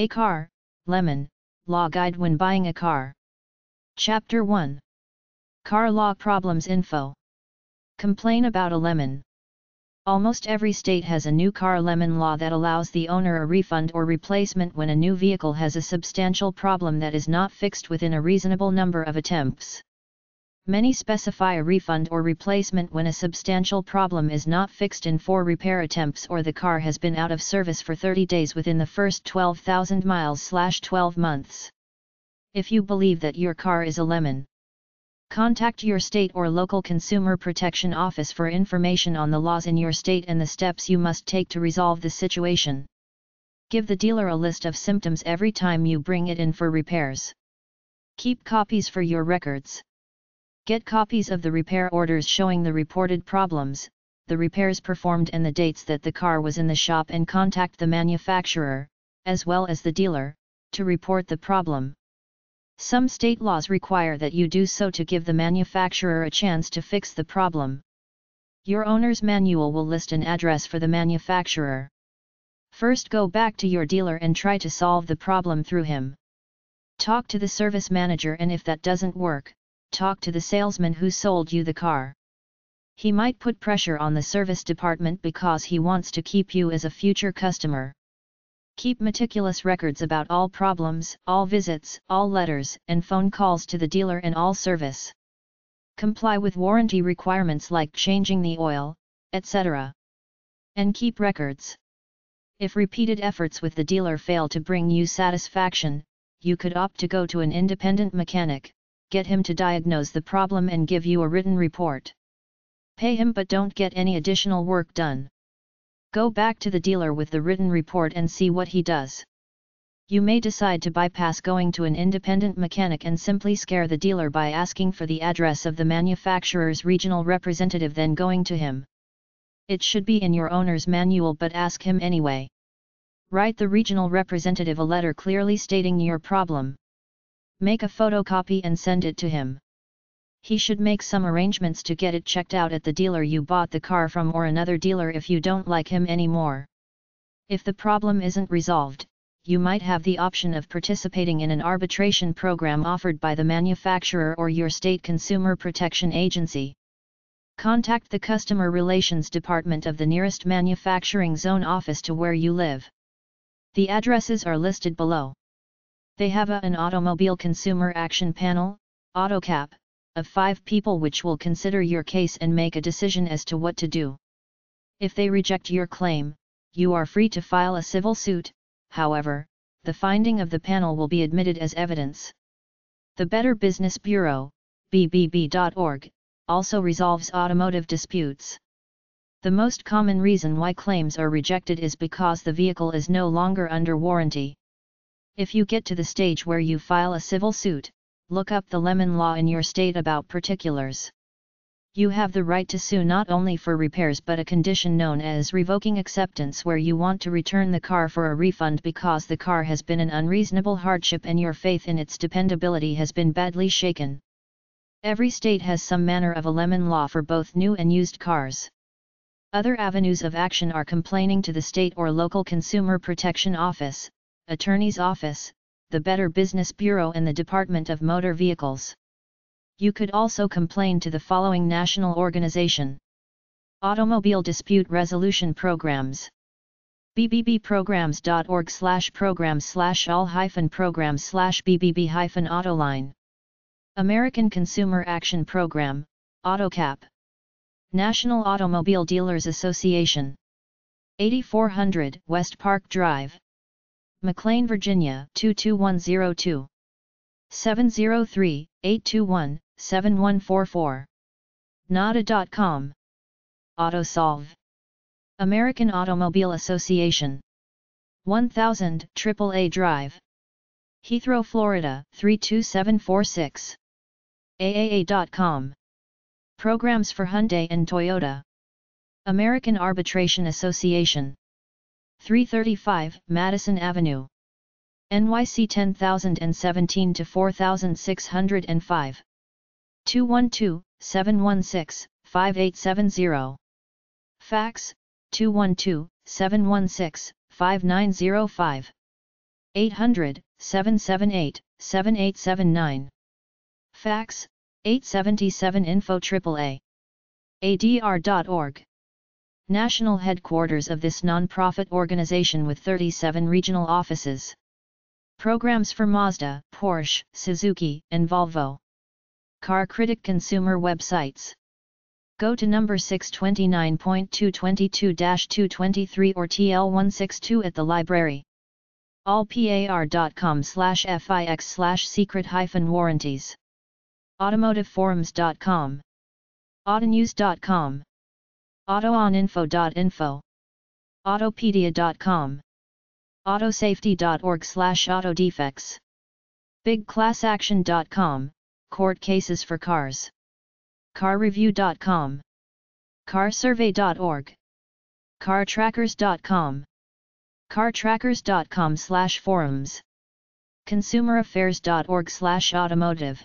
A Car, Lemon, Law Guide when buying a car. Chapter 1 Car Law Problems Info Complain about a lemon. Almost every state has a new car lemon law that allows the owner a refund or replacement when a new vehicle has a substantial problem that is not fixed within a reasonable number of attempts. Many specify a refund or replacement when a substantial problem is not fixed in four repair attempts or the car has been out of service for 30 days within the first 12,000 miles 12 months. If you believe that your car is a lemon, contact your state or local consumer protection office for information on the laws in your state and the steps you must take to resolve the situation. Give the dealer a list of symptoms every time you bring it in for repairs. Keep copies for your records. Get copies of the repair orders showing the reported problems, the repairs performed and the dates that the car was in the shop and contact the manufacturer, as well as the dealer, to report the problem. Some state laws require that you do so to give the manufacturer a chance to fix the problem. Your owner's manual will list an address for the manufacturer. First go back to your dealer and try to solve the problem through him. Talk to the service manager and if that doesn't work, talk to the salesman who sold you the car. He might put pressure on the service department because he wants to keep you as a future customer. Keep meticulous records about all problems, all visits, all letters, and phone calls to the dealer and all service. Comply with warranty requirements like changing the oil, etc. And keep records. If repeated efforts with the dealer fail to bring you satisfaction, you could opt to go to an independent mechanic, get him to diagnose the problem and give you a written report. Pay him but don't get any additional work done. Go back to the dealer with the written report and see what he does. You may decide to bypass going to an independent mechanic and simply scare the dealer by asking for the address of the manufacturer's regional representative then going to him. It should be in your owner's manual but ask him anyway. Write the regional representative a letter clearly stating your problem. Make a photocopy and send it to him. He should make some arrangements to get it checked out at the dealer you bought the car from or another dealer if you don't like him anymore. If the problem isn't resolved, you might have the option of participating in an arbitration program offered by the manufacturer or your state consumer protection agency. Contact the Customer Relations Department of the nearest manufacturing zone office to where you live. The addresses are listed below. They have a, an Automobile Consumer Action Panel, AutoCap, of five people which will consider your case and make a decision as to what to do. If they reject your claim, you are free to file a civil suit, however, the finding of the panel will be admitted as evidence. The Better Business Bureau, BBB.org, also resolves automotive disputes. The most common reason why claims are rejected is because the vehicle is no longer under warranty. If you get to the stage where you file a civil suit, look up the lemon law in your state about particulars. You have the right to sue not only for repairs but a condition known as revoking acceptance where you want to return the car for a refund because the car has been an unreasonable hardship and your faith in its dependability has been badly shaken. Every state has some manner of a lemon law for both new and used cars. Other avenues of action are complaining to the state or local consumer protection office, Attorney's Office, the Better Business Bureau and the Department of Motor Vehicles. You could also complain to the following national organization. Automobile Dispute Resolution Programs. Bbbprograms.org slash programs slash all hyphen programs slash bbb hyphen autoline American Consumer Action Program, AutoCap. National Automobile Dealers Association. 8400 West Park Drive McLean, Virginia 22102. 703-821-7144. NADA.com. AutoSolve. American Automobile Association. 1000 AAA Drive. Heathrow, Florida 32746. AAA.com. Programs for Hyundai and Toyota. American Arbitration Association. 335 Madison Avenue. NYC 10017 to 4605. 212 716 5870. Fax 212 716 5905. 800 778 7879. Fax 877 info AAA. ADR.org. National headquarters of this non-profit organization with 37 regional offices. Programs for Mazda, Porsche, Suzuki, and Volvo. Car Critic consumer websites. Go to number 629.222-223 or TL162 at the library. allpar.com slash fix slash secret hyphen warranties. automotiveforums.com. autonews.com. autooninfo.info. autopedia.com. autosafety.org slash autodefects. bigclassaction.com, court cases for cars. carreview.com. carsurvey.org. cartrackers.com. cartrackers.com slash forums. consumeraffairs.org slash automotive.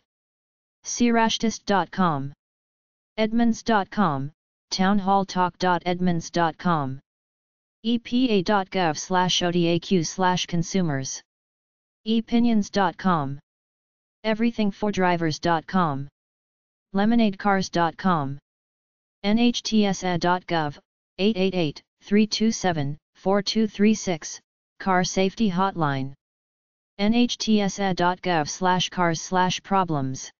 cirashtist.com. edmunds.com, townhalltalk.edmunds.com. epa.gov slash otaq slash consumers. epinions.com. everythingfordrivers.com. lemonadecars.com. nhtsa.gov, 888-327-4236, Car Safety Hotline. nhtsa.gov slash cars slash problems.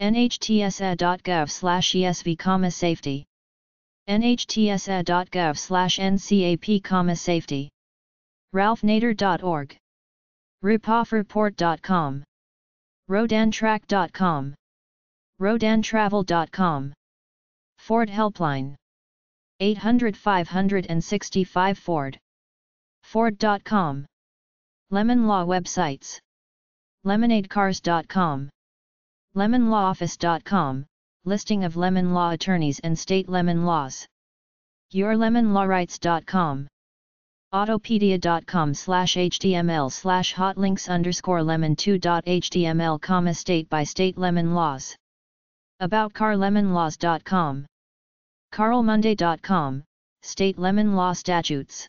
nhtsa.gov slash esv comma safety. nhtsa.gov slash ncap comma safety. ralphnader.org. ripoffreport.com. roadandtrack.com. roadandtravel.com. Ford Helpline. 800 565 Ford. Ford.com. Lemon Law websites. LemonadeCars.com. LemonLawOffice.com, listing of lemon law attorneys and state lemon laws. YourLemonLawRights.com. Autopedia.com slash html slash hotlinks underscore lemon 2.html comma state by state lemon laws. About carlemonlaws.com. carlmonday.com, state lemon law statutes.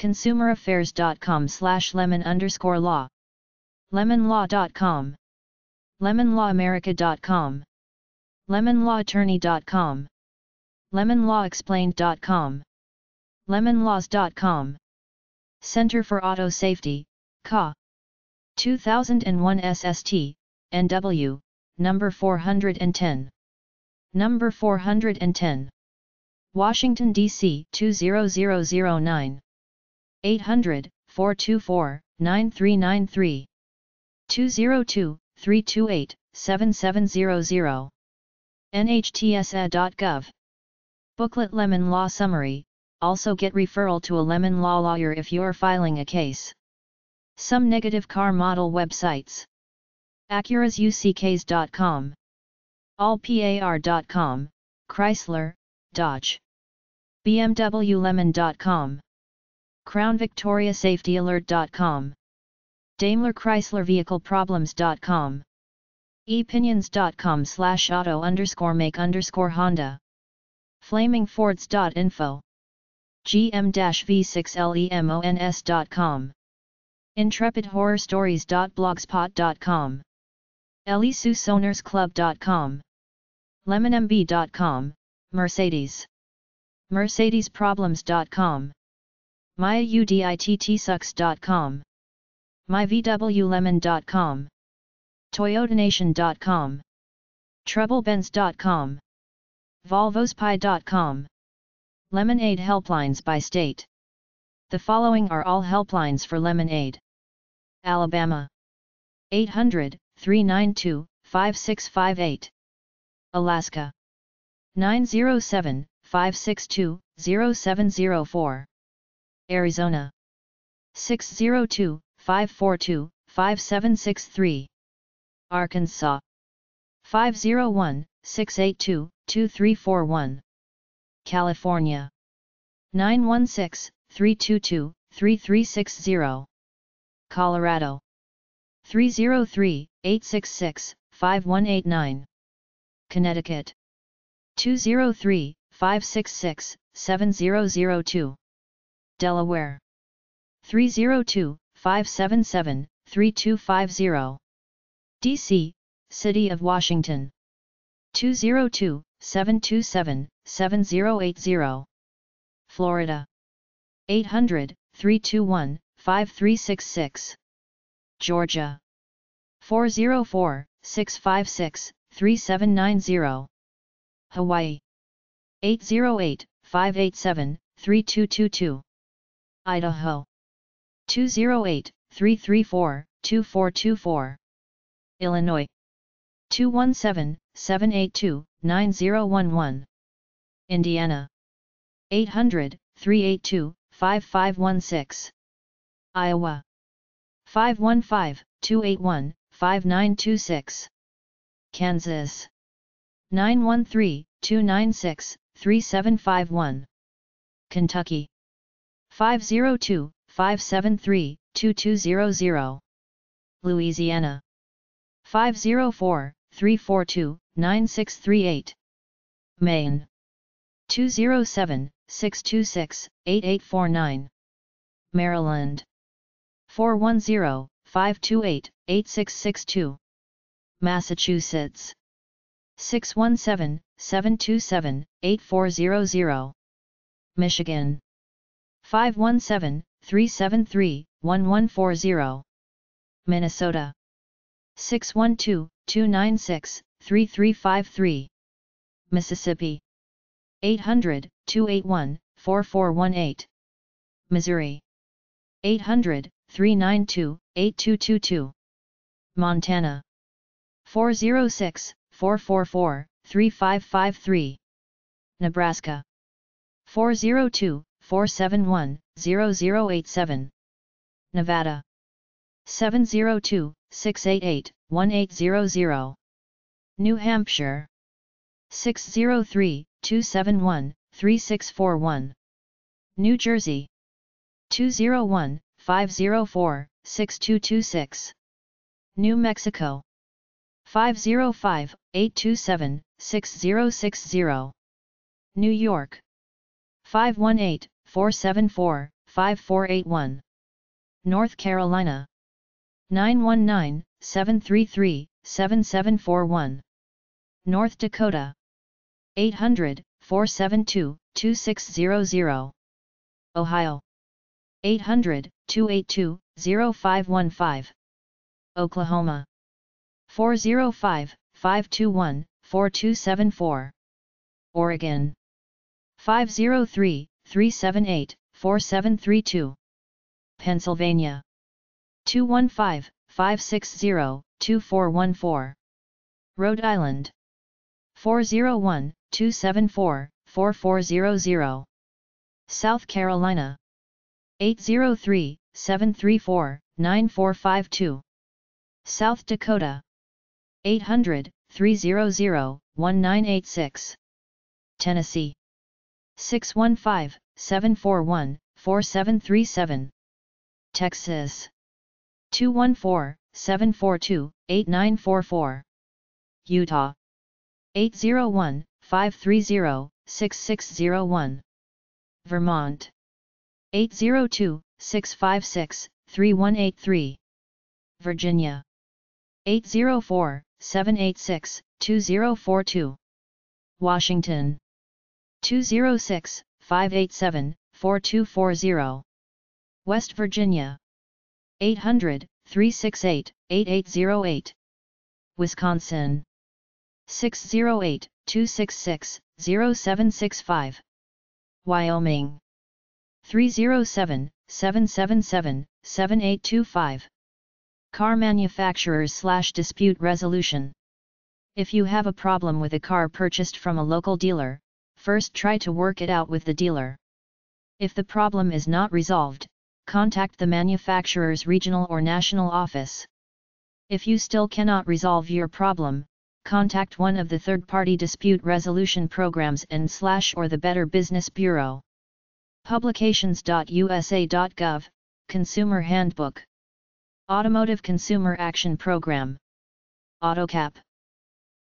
consumeraffairs.com slash lemon underscore law. lemonlaw.com. lemonlawamerica.com. lemonlawattorney.com. lemonlawexplained.com. lemonlaws.com. Center for Auto Safety, CA. 2001 SST, NW, number 410. Number 410. Washington, D.C. 20009. 800 424 9393. 202 328 7700. NHTSA.gov. Booklet Lemon Law Summary Also get referral to a lemon law lawyer if you're filing a case. Some negative car model websites. AcurasUCKs.com. AllPAR.com, Chrysler, Dodge. BMWLemon.com. Crown Victoria Epinions.com slash auto underscore make underscore Honda. FlamingFords.info. GM-V6LEMONS.com. IntrepidHorrorStories.blogspot.com. EliSuSonersClub.com. LemonMB.com, Mercedes. MercedesProblems.com. MyAUDITTSucks.com. MyVWLemon.com. ToyotaNation.com. TroubleBenz.com. VolvoSpy.com. Lemonade Helplines by State. The following are all helplines for Lemonade. Alabama. 800 392 5658. Alaska. 907 562 0704. Arizona. 602 542 5763. Arkansas. 501 682 2341. California. 916 322 3360. Colorado. 303 866 5189. Connecticut. 203 566 7002. Delaware. 302 577-3250. DC, City of Washington. 202-727-7080. Florida. 800-321-5366. Georgia. 404-656-3790. Hawaii. 808-587-3222. Idaho. 208-334-2424. Illinois. 217-782-9011. Indiana. 800-382-5516. Iowa. 515-281-5926. Kansas. 913-296-3751. Kentucky. 502-573-2200. Louisiana. 504-342-9638. Maine. 207-626-8849. Maryland. 410-528-8662. Massachusetts. 617-727-8400. Michigan. 517-373-1140. Minnesota. 612-296-3353. Mississippi. 800-281-4418. Missouri. 800-392-8222. Montana. 406-444-3553. Nebraska. 402-471-0087. Nevada. 702-688-1800. New Hampshire. 603-271-3641. New Jersey. 201-504-6226. New Mexico. 505-827-6060. New York. 518-474-5481. North Carolina. 919-733-7741. North Dakota. 800-472-2600. Ohio. 800-282-0515. Oklahoma. 405-521-4274. Oregon. 503-378-4732. Pennsylvania. 215-560-2414. Rhode Island. 401-274-4400. South Carolina. 803-734-9452. South Dakota. 800-300-1986. Tennessee. 615-741-4737. Texas. 214-742-8944. Utah. 801-530-6601. Vermont. 802-656-3183. Virginia. 804-786-2042. Washington. 206-587-4240. West Virginia. 800-368-8808. Wisconsin. 608-266-0765. Wyoming. 307-777-7825. Car manufacturers slash dispute resolution. If you have a problem with a car purchased from a local dealer, first try to work it out with the dealer. If the problem is not resolved, contact the manufacturer's regional or national office. If you still cannot resolve your problem, contact one of the third-party dispute resolution programs and slash or the Better Business Bureau. Publications.usa.gov, Consumer Handbook. Automotive Consumer Action Program. AutoCap.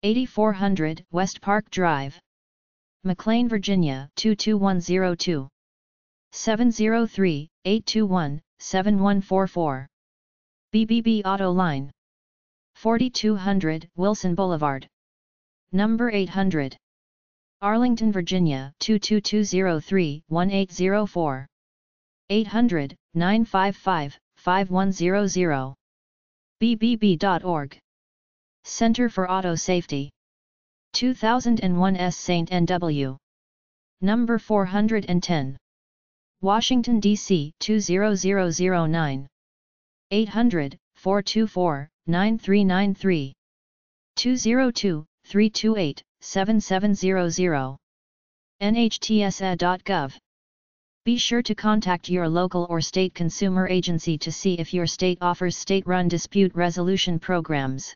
8400 West Park Drive. McLean, Virginia 22102. 703-821-7144. BBB Auto Line. 4200 Wilson Boulevard. Number 800 Arlington, Virginia 22203-1804 800 955 5100 bbb.org Center for Auto Safety. 2001 S St. NW Number 410 Washington, D.C. 20009 800 424 9393 202 328 7700 NHTSA.gov Be sure to contact your local or state consumer agency to see if your state offers state-run dispute resolution programs.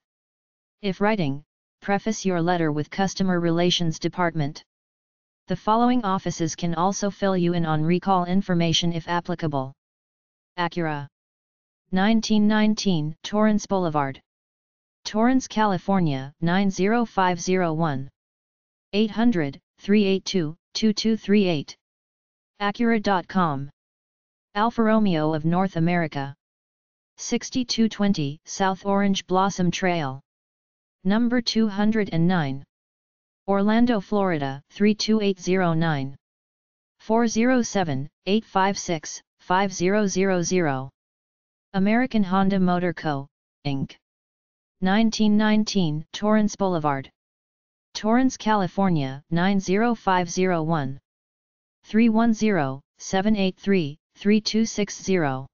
If writing, preface your letter with Customer Relations Department. The following offices can also fill you in on recall information if applicable. Acura. 1919 Torrance Boulevard. Torrance, California 90501 800 382 2238 Acura.com Alfa Romeo of North America. 6220 South Orange Blossom Trail. Number 209 Orlando, Florida 32809 407 856 5000 American Honda Motor Co., Inc. 1919 Torrance Boulevard. Torrance, California 90501 310-783-3260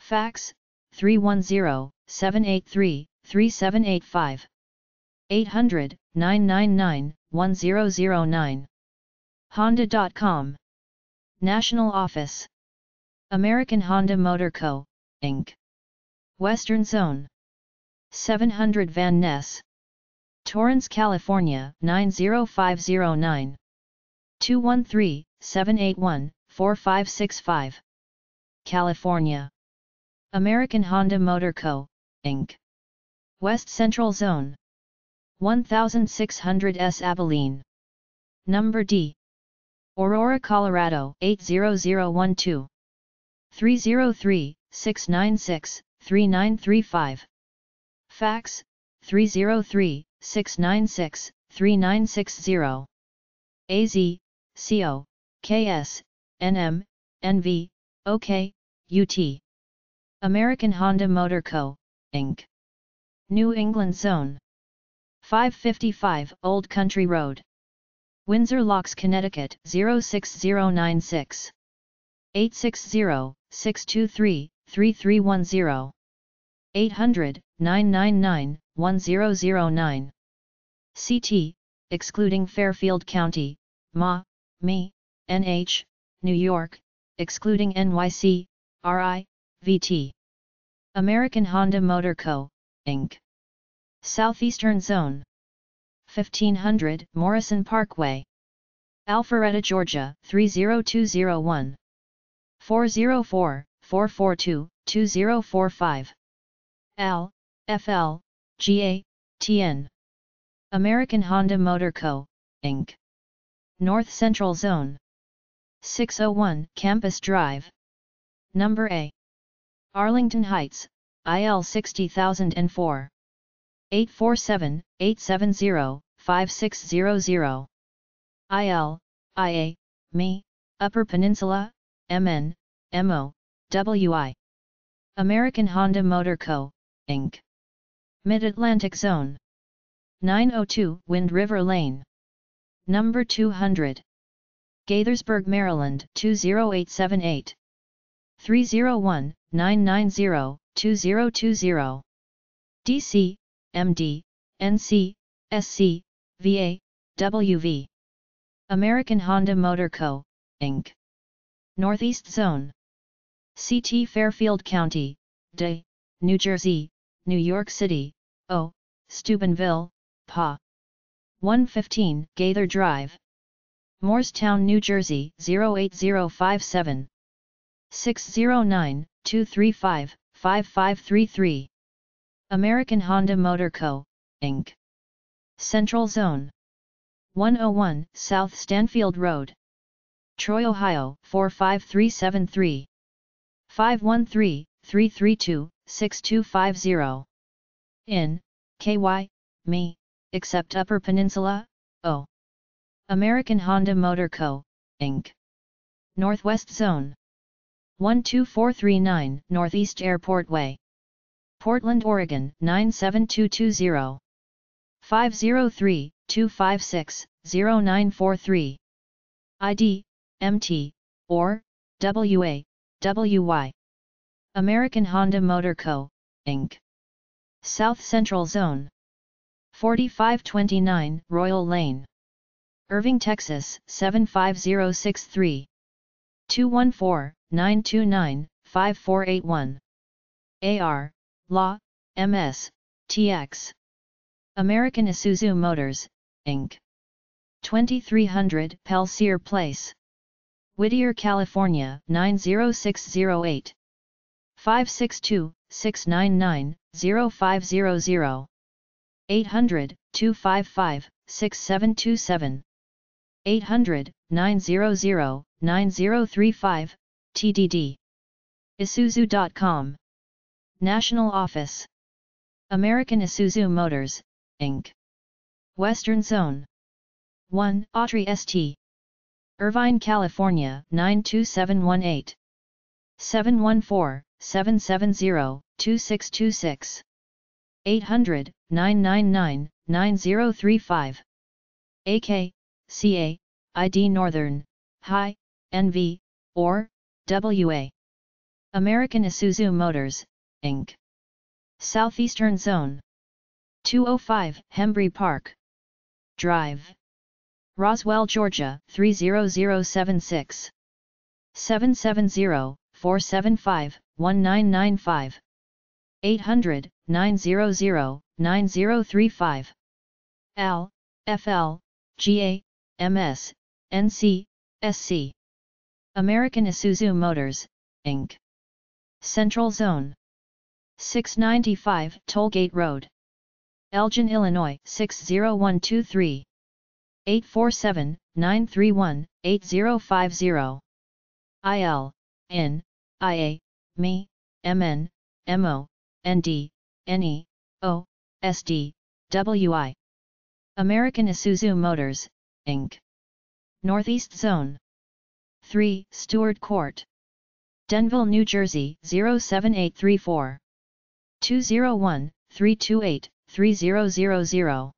Fax 310-783-3785 800 999 1009 Honda.com National Office. American Honda Motor Co., Inc. Western Zone. 700 Van Ness. Torrance, California 90509 213-781-4565 California. American Honda Motor Co., Inc. West Central Zone 1600 S Abilene. Number D. Aurora, Colorado 80012 303 696 3935 Fax 303 696 3960 AZ CO KS NM NV OK UT American Honda Motor Co. Inc. New England Zone 555 Old Country Road Windsor Locks Connecticut 06096 860 623 3310 800 999 1009 CT, excluding Fairfield County, MA, ME, NH, New York, excluding NYC, RI, VT. American Honda Motor Co., Inc. Southeastern Zone. 1500 Morrison Parkway. Alpharetta, Georgia 30201 404 442 2045 AL, FL, GA, TN. American Honda Motor Co., Inc. North Central Zone. 601 Campus Drive. Number A. Arlington Heights, IL 60004 847 870 5600 IL, IA, ME, Upper Peninsula, MN, MO, WI American Honda Motor Co., Inc. Mid-Atlantic Zone. 902 Wind River Lane. Number 200 Gaithersburg, Maryland 20878 301 990 2020 DC, MD, NC, SC, VA, WV American Honda Motor Co., Inc. Northeast Zone CT Fairfield County, DE, New Jersey, New York City, O, Steubenville, PA. 115 Gaither Drive. Moorestown, New Jersey 08057. 609 235 5533. American Honda Motor Co., Inc. Central Zone 101 South Stanfield Road. Troy, Ohio 45373. 513 332 6250. In, KY, me, except Upper Peninsula, O. American Honda Motor Co., Inc. Northwest Zone 12439 Northeast Airport Way. Portland, Oregon 97220. 503-256-0943. ID, MT, or, WA, WY. American Honda Motor Co., Inc. South Central Zone 4529 Royal Lane. Irving, Texas 75063. 214-929-5481. AR, Law, MS, TX. American Isuzu Motors, Inc. 2300 Pellissier Place. Whittier, California 90608. 562-699-0500. 800-255-6727. 800-900-9035, TDD. Isuzu.com. National Office. American Isuzu Motors, Inc. Western Zone. 1. Autry St. Irvine, California 92718. 714-770-2626. 800-999-9035. AK, CA, ID Northern, High, NV, or, WA. American Isuzu Motors, Inc. Southeastern Zone. 205 Hembree Park. Drive. Roswell, Georgia 30076 770-475-1995 800-900-9035 AL, FL, GA, MS, NC, SC American Isuzu Motors, Inc. Central Zone 695 Tollgate Road Elgin, Illinois 60123 847-931-8050 IL, N, IA, ME, MN, MO, ND, NE, O, SD, WI. American Isuzu Motors, Inc. Northeast Zone 3. Stewart Court Denville, New Jersey 07834 201 328 3000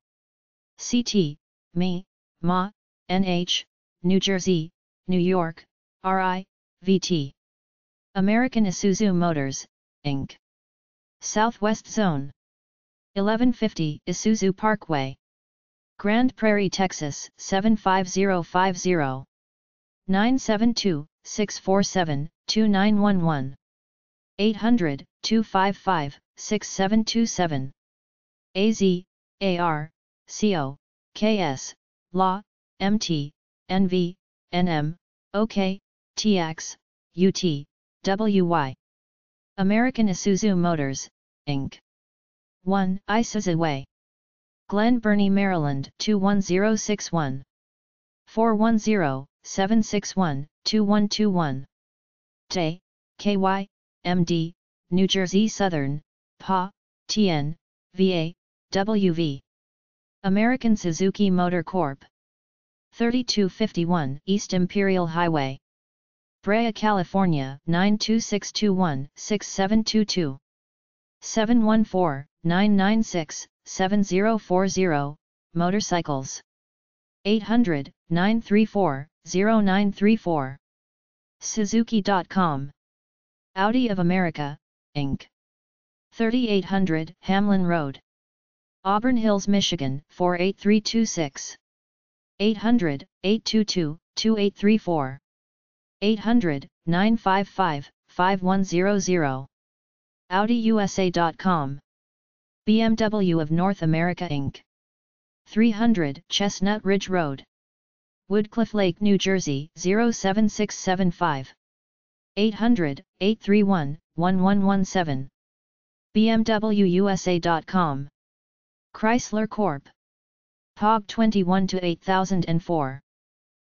CT, ME, MA, NH, New Jersey, New York, RI, VT. American Isuzu Motors, Inc. Southwest Zone 1150 Isuzu Parkway. Grand Prairie, Texas 75050. 972-647-2911. 800-255-6727. AZ, AR, CO, KS, LA, MT, NV, NM, OK, TX, UT, WY. American Isuzu Motors, Inc. 1. Isuzu Way. Glen Burnie, Maryland 21061. 410-761-2121. Day, KY, MD, New Jersey Southern, PA, TN, VA, WV. American Suzuki Motor Corp. 3251 East Imperial Highway. Brea, California 92621-6722. 714-996-7040, Motorcycles. 800-934-0934. Suzuki.com. Audi of America, Inc. 3800 Hamlin Road. Auburn Hills, Michigan 48326. 800-822-2834. 800-955-5100. AudiUSA.com. BMW of North America Inc. 300 Chestnut Ridge Road. Woodcliff Lake, New Jersey 07675. 800-831-1117. BMWUSA.com. Chrysler Corp. POG 21 to 8004.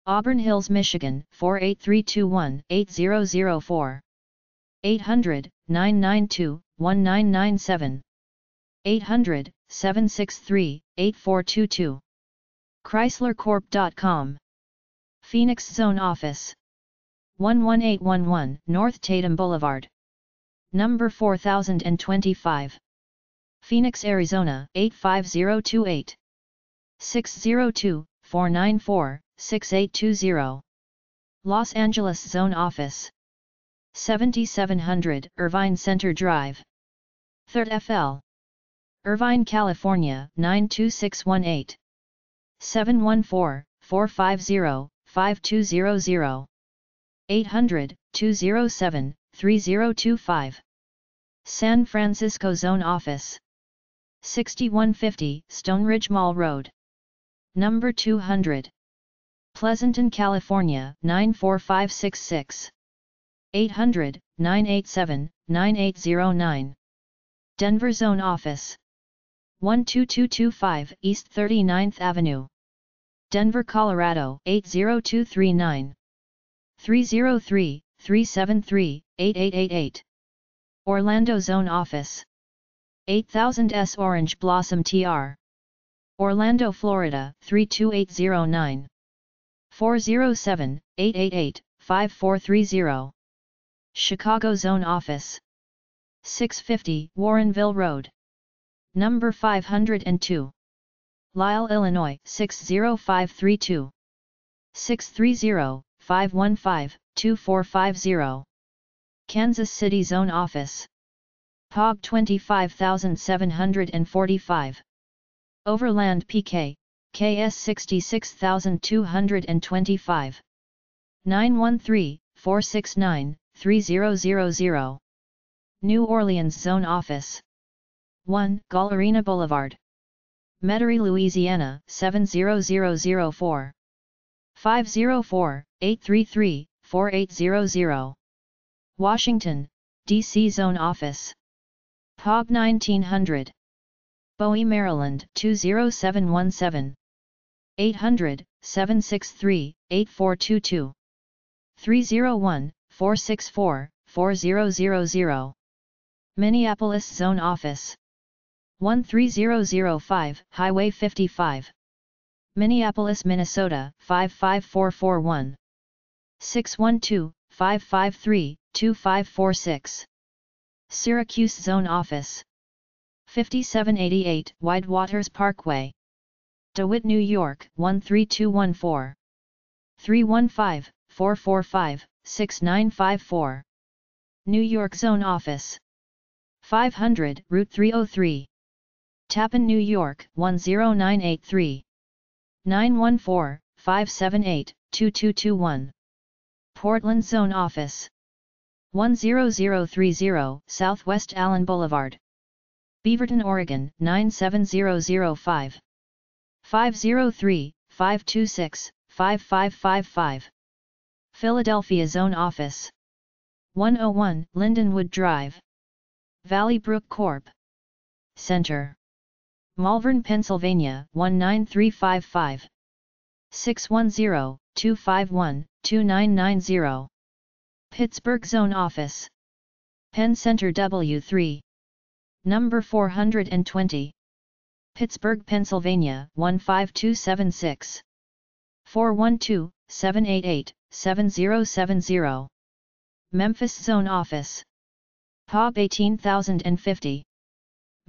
Auburn Hills, Michigan 48321-8004. 800 992 1997. 800 763 8422. ChryslerCorp.com. Phoenix Zone Office. 11811 North Tatum Boulevard. Number 4025. Phoenix, Arizona 85028. 602 494 6820. Los Angeles Zone Office. 7700 Irvine Center Drive. 3rd FL. Irvine, California 92618. 714-450-5200. 800-207-3025. San Francisco Zone Office. 6150 Stone Ridge Mall Road. Number 200. Pleasanton, California 94566. 800 987 9809. Denver Zone Office. 12225 East 39th Avenue. Denver, Colorado 80239. 303 373 8888. Orlando Zone Office. 8000 S Orange Blossom TR. Orlando, Florida 32809. 407 888 5430. Chicago Zone Office. 650 Warrenville Road. Number 502. Lisle, Illinois 60532. 630-515-2450. Kansas City Zone Office. POG 25745. Overland PK, KS 66225. 913-469-3000. New Orleans Zone Office. 1 Galleria Boulevard. Metairie, Louisiana 70004. 504-833-4800. Washington, D.C. Zone Office. POG 1900. Bowie, Maryland 20717. 800-763-8422. 301-464-4000. Minneapolis Zone Office. 13005 Highway 55. Minneapolis, Minnesota 55441. 612-553-2546. Syracuse Zone Office. 5788 Widewaters Parkway. DeWitt, New York 13214. 315-445-6954. New York Zone Office. 500 Route 303. Tappan, New York 10983. 914-578-2221. Portland Zone Office. 10030 Southwest Allen Boulevard. Beaverton, Oregon 97005. 503-526-5555. Philadelphia Zone Office. 101 Lindenwood Drive. Valley Brook Corp. Center. Malvern, Pennsylvania 19355. 610-251-2990. Pittsburgh Zone Office. Penn Center W3. Number 420. Pittsburgh, Pennsylvania 15276. 412-788-7070. Memphis Zone Office. POB 18050.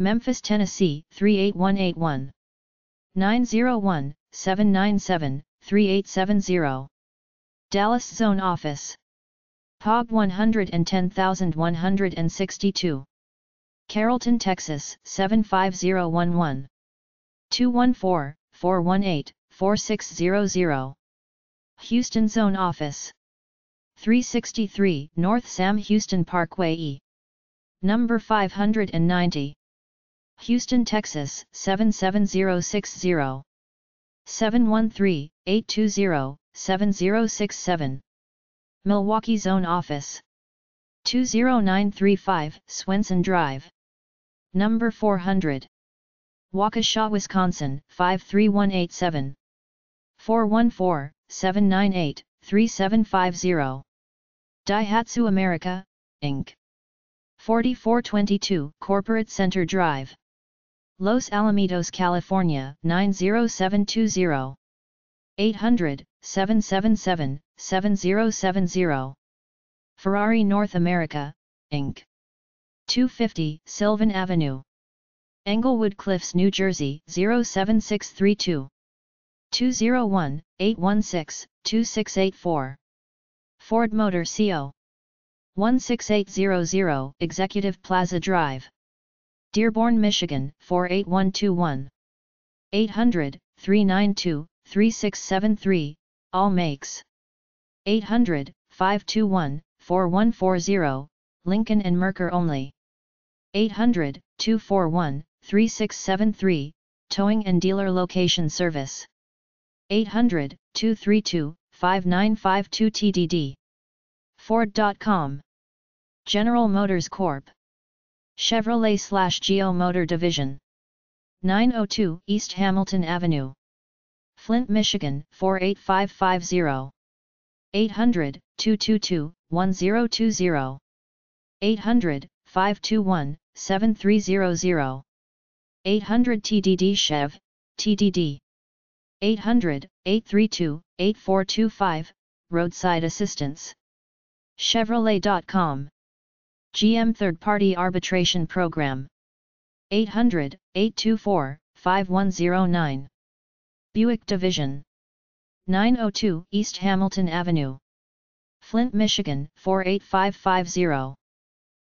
Memphis, Tennessee 38181. 901-797-3870. Dallas Zone Office. POB 110162. Carrollton, Texas 75011. 214-418-4600. Houston Zone Office. 363 North Sam Houston Parkway E. Number 590. Houston, Texas 77060. 713-820-7067. Milwaukee Zone Office. 20935 Swenson Drive. Number 400. Waukesha, Wisconsin 53187. 414-798-3750. Daihatsu America, Inc. 4422 Corporate Center Drive. Los Alamitos, California 90720. 800 777 7070. Ferrari North America, Inc. 250 Sylvan Avenue. Englewood Cliffs, New Jersey 07632. 201 816 2684. Ford Motor CO. 16800 Executive Plaza Drive. Dearborn, Michigan 48121. 800 392 3673, all makes. 800 521 4140, Lincoln and Merkur only. 800 241 3673, Towing and Dealer Location Service. 800 232 5952 TDD. Ford.com. General Motors Corp. Chevrolet slash Geo Motor Division. 902 East Hamilton Avenue. Flint, Michigan 48550. 800 222 1020. 800 521 7300. 800 TDD Chev, TDD. 800 832 8425, Roadside Assistance. Chevrolet.com. GM Third Party Arbitration Program. 800 824 5109. Buick Division. 902 East Hamilton Avenue. Flint, Michigan 48550.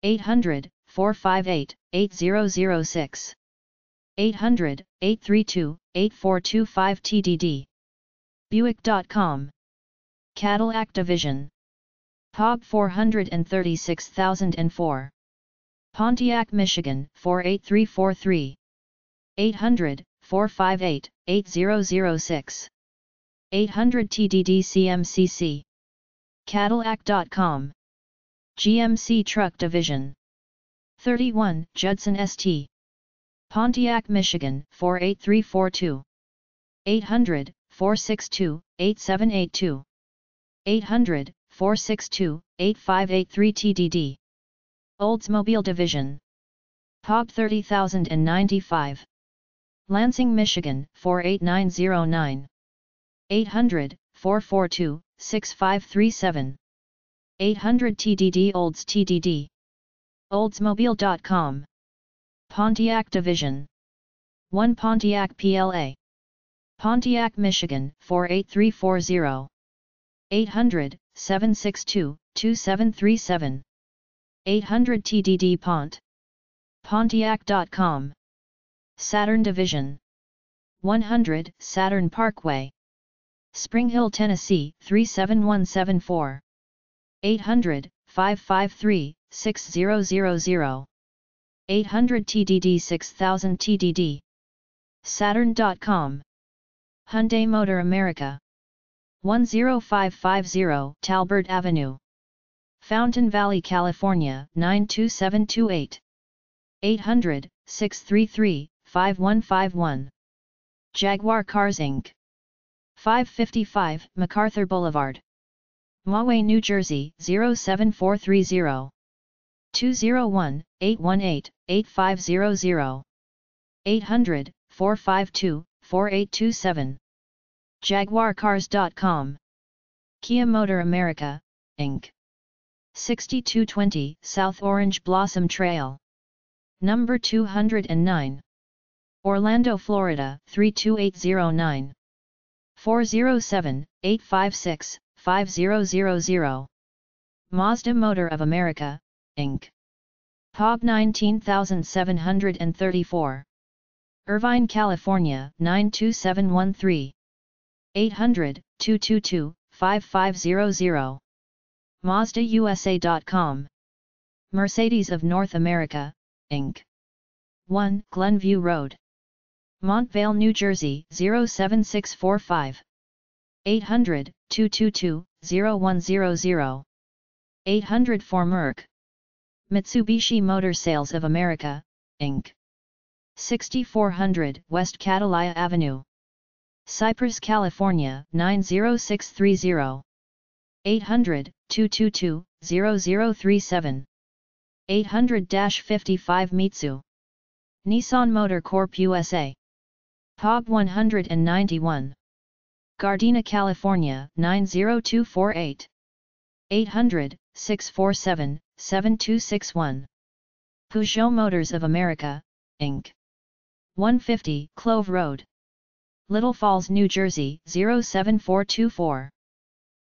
800 458 8006. 800 832 8425 TDD. Buick.com. Cadillac Division. POB 436004. Pontiac, Michigan 48343. 800 458 8006. 800 TDD CMCC. Cadillac.com. GMC Truck Division. 31 Judson ST. Pontiac, Michigan 48342. 800 462 8782. 800 462 8583 TDD. Oldsmobile Division. POB 30095. Lansing, Michigan 48909. 800 442 6537. 800 TDD Olds TDD. Oldsmobile.com. Pontiac Division. 1 Pontiac PLA. Pontiac, Michigan 48340. 800 762 2737. 800 TDD Pont. Pontiac.com. Saturn Division. 100 Saturn Parkway. Spring Hill, Tennessee 37174. 800 553 6000. 800 TDD 6000 TDD. Saturn.com. Hyundai Motor America. 10550 Talbert Avenue. Fountain Valley, California 92728. 800 633 5151. Jaguar Cars Inc. 555 MacArthur Boulevard. Mahwah, New Jersey 07430. 201 818 8500. 800 452 4827. JaguarCars.com. Kia Motor America, Inc. 6220 South Orange Blossom Trail. Number 209. Orlando, Florida 32809. 407 856 5000. Mazda Motor of America, Inc. POB 19734. Irvine, California 92713. 800 222 5500. MazdaUSA.com. Mercedes of North America, Inc. 1 Glenview Road. Montvale, New Jersey 07645. 800 222 0100. 800 for Merc. Mitsubishi Motor Sales of America, Inc. 6400 West Catalina Avenue. Cypress, California 90630. 800 222 0037. 800-55 Mitsu. Nissan Motor Corp USA. POB 191. Gardena, California 90248. 800 647 7261. Peugeot Motors of America, Inc. 150 Clove Road. Little Falls, New Jersey 07424.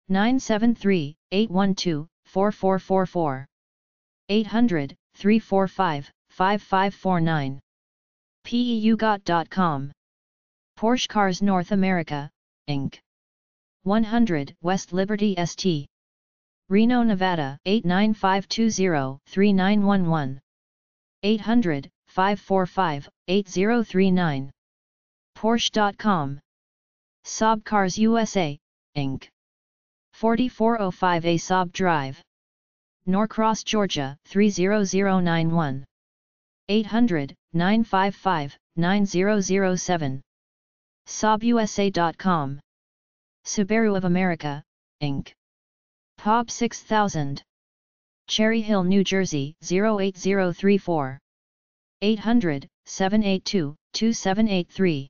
973 812 4444. 800 345 5549. PEUGOT.com. Porsche Cars North America, Inc. 100 West Liberty ST. Reno, Nevada 89520-3911. 800 545 8039. Porsche.com. Saab Cars USA, Inc. 4405A Saab Drive. Norcross, Georgia 30091. 800 955 9007. SaabUSA.com. Subaru of America, Inc. POB 6000. Cherry Hill, New Jersey 08034. 800 782 2783.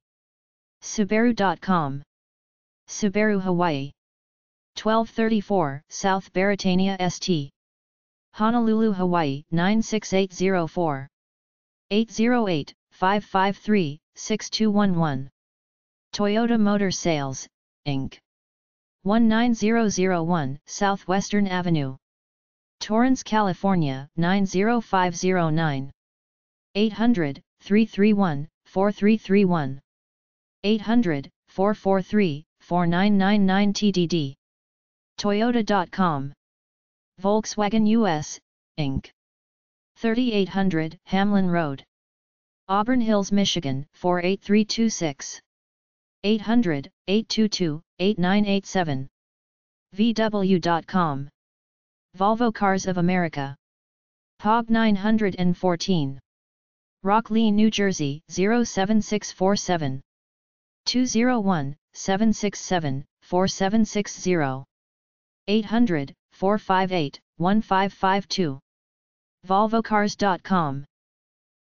Subaru.com. Subaru Hawaii. 1234 South Beretania St. Honolulu, Hawaii 96804. 808 553 6211. Toyota Motor Sales, Inc. 19001 Southwestern Avenue. Torrance, California 90509. 800 331 4331. 800 443 4999 TDD. Toyota.com. Volkswagen US, Inc. 3800 Hamlin Road. Auburn Hills, Michigan 48326. 800 822 8987. VW.com. Volvo Cars of America. POB 914. Rockleigh, New Jersey 07647. 201 767 4760. 800 458 1552. VolvoCars.com